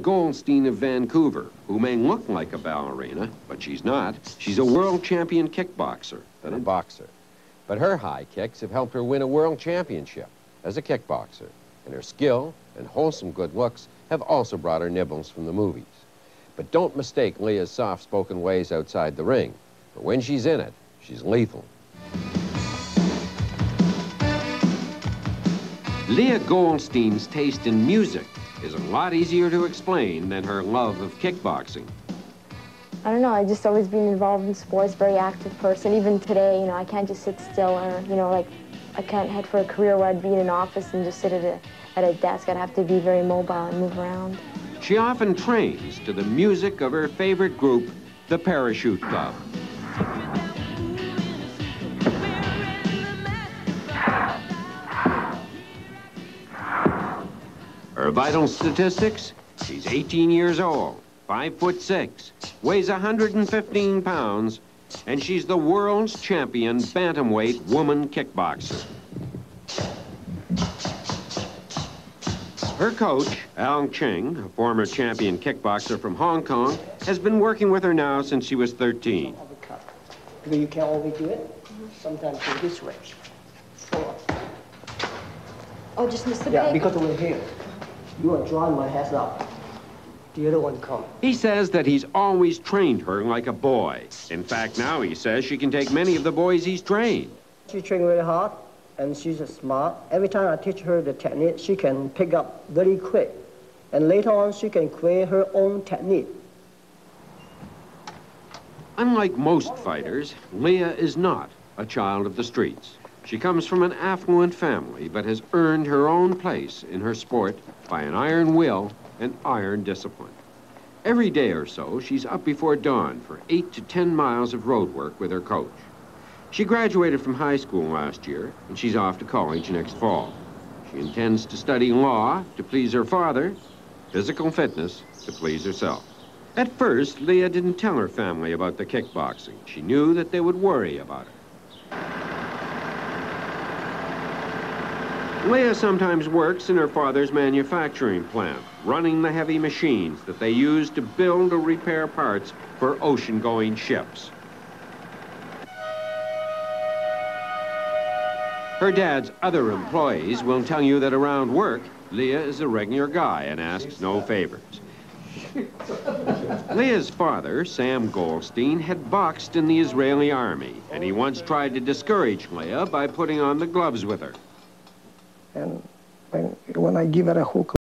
Goldstein of Vancouver, who may look like a ballerina, but she's not. She's a world champion kickboxer. And a boxer. But her high kicks have helped her win a world championship as a kickboxer. And her skill and wholesome good looks have also brought her nibbles from the movies. But don't mistake Leah's soft-spoken ways outside the ring. For when she's in it, she's lethal. Leah Goldstein's taste in music is a lot easier to explain than her love of kickboxing. I don't know, I've just always been involved in sports, very active person. Even today, you know, I can't just sit still or, you know, like, I can't head for a career where I'd be in an office and just sit at a, at a desk. I'd have to be very mobile and move around. She often trains to the music of her favorite group, the Parachute Club. Her vital statistics, she's 18 years old, 5 foot 6, weighs 115 pounds, and she's the world's champion bantamweight woman kickboxer. Her coach, Al Cheng, a former champion kickboxer from Hong Kong, has been working with her now since she was 13. Because you can't always do it. Sometimes go this way. Oh, just miss the Yeah, because over here, you are drawing my hands up. The other one come. He says that he's always trained her like a boy. In fact, now he says she can take many of the boys he's trained. She train really hard, and she's smart. Every time I teach her the technique, she can pick up very quick. And later on, she can create her own technique. Unlike most fighters, Leah is not a child of the streets. She comes from an affluent family, but has earned her own place in her sport by an iron will and iron discipline. Every day or so, she's up before dawn for eight to 10 miles of road work with her coach. She graduated from high school last year, and she's off to college next fall. She intends to study law to please her father, physical fitness to please herself. At first, Leah didn't tell her family about the kickboxing. She knew that they would worry about her. Leah sometimes works in her father's manufacturing plant, running the heavy machines that they use to build or repair parts for ocean-going ships. Her dad's other employees will tell you that around work, Leah is a regular guy and asks no favors. Leah's father, Sam Goldstein, had boxed in the Israeli army, and he once tried to discourage Leah by putting on the gloves with her. And when, when I give her a hook,